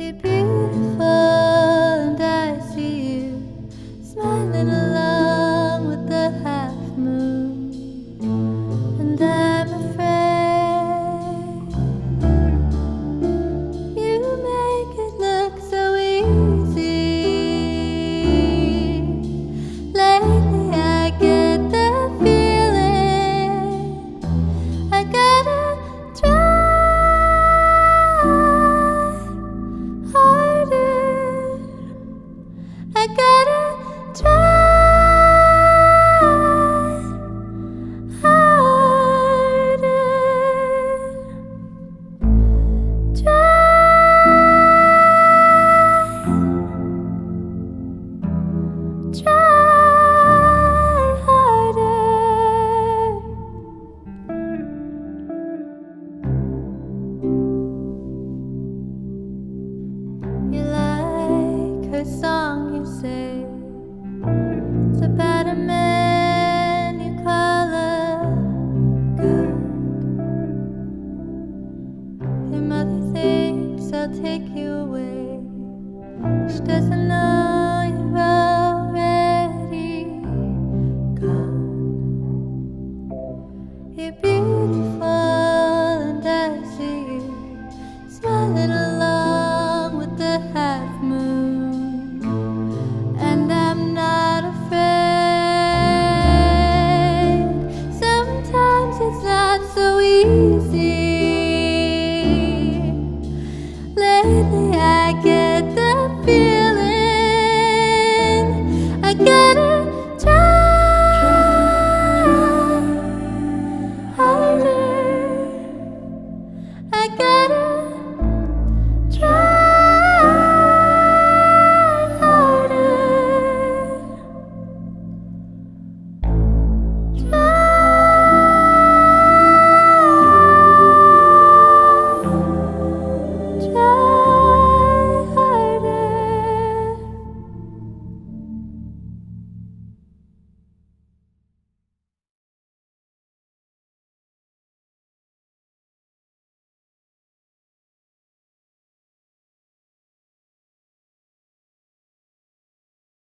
it beautiful.